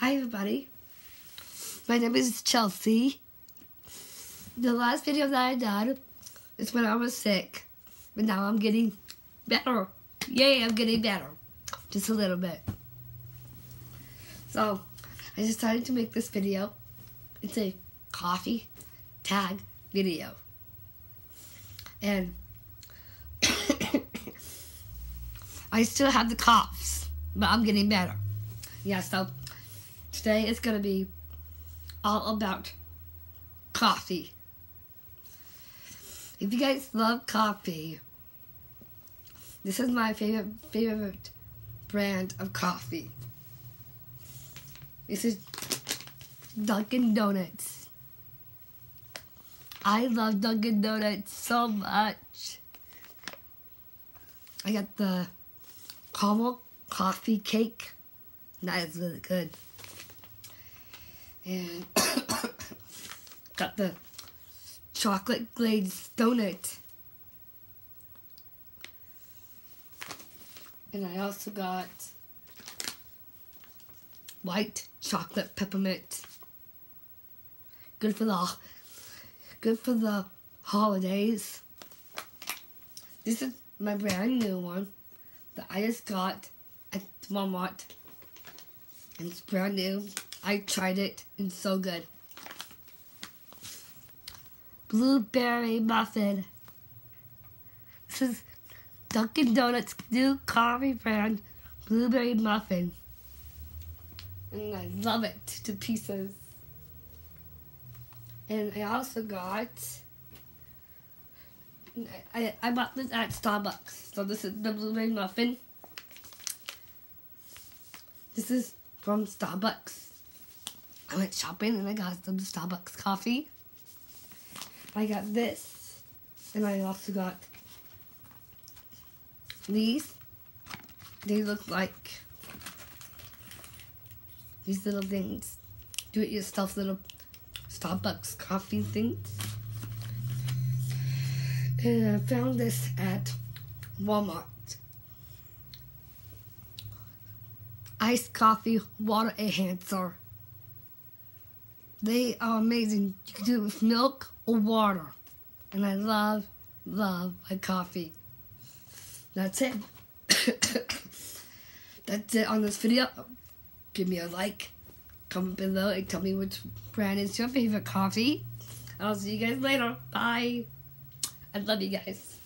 Hi everybody. My name is Chelsea. The last video that I did is when I was sick, but now I'm getting better. Yay, I'm getting better. Just a little bit. So, I decided to make this video. It's a coffee tag video. And I still have the coughs, but I'm getting better. Yeah, so today is going to be all about coffee. If you guys love coffee, this is my favorite favorite brand of coffee. This is Dunkin' Donuts. I love Dunkin' Donuts so much. I got the caramel coffee cake. That is really good. And got the chocolate glazed donut. And I also got white chocolate peppermint. Good for the good for the holidays. This is my brand new one that I just got at Walmart. And it's brand new. I tried it and so good. Blueberry muffin. This is Dunkin' Donuts new coffee brand blueberry muffin. And I love it to pieces. And I also got I, I bought this at Starbucks. So this is the blueberry muffin. This is from Starbucks. I went shopping and I got some Starbucks coffee. I got this. And I also got these. They look like these little things. Do it yourself little Starbucks coffee things. And I found this at Walmart. Iced coffee water enhancer. They are amazing. You can do it with milk or water. And I love, love my coffee. That's it. That's it on this video. Give me a like, comment below, and tell me which brand is your favorite coffee. I'll see you guys later. Bye. I love you guys.